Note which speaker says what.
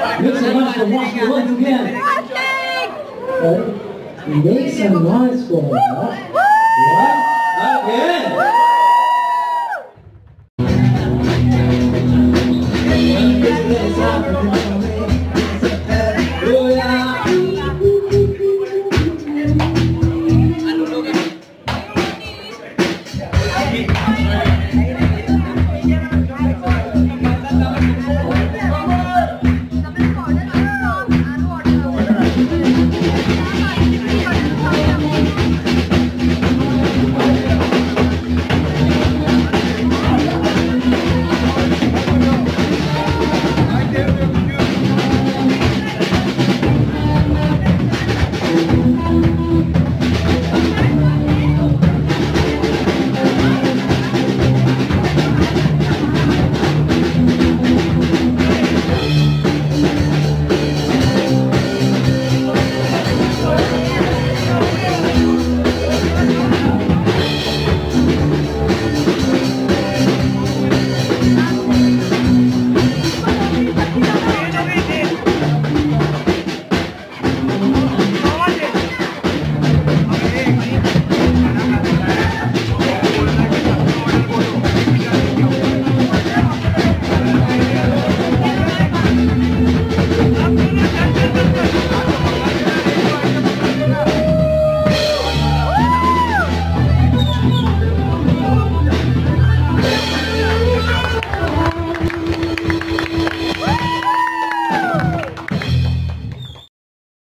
Speaker 1: Mason wants to watch the look again. Uh, Mason wants to watch. What? Yeah. Thank you.